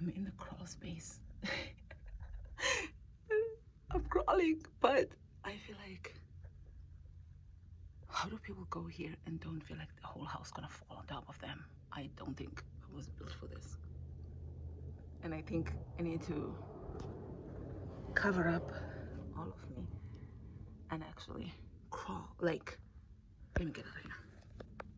I'm in the crawl space. I'm crawling, but I feel like how do people go here and don't feel like the whole house gonna fall on top of them? I don't think I was built for this. And I think I need to cover up all of me and actually crawl. Like, let me get out of here.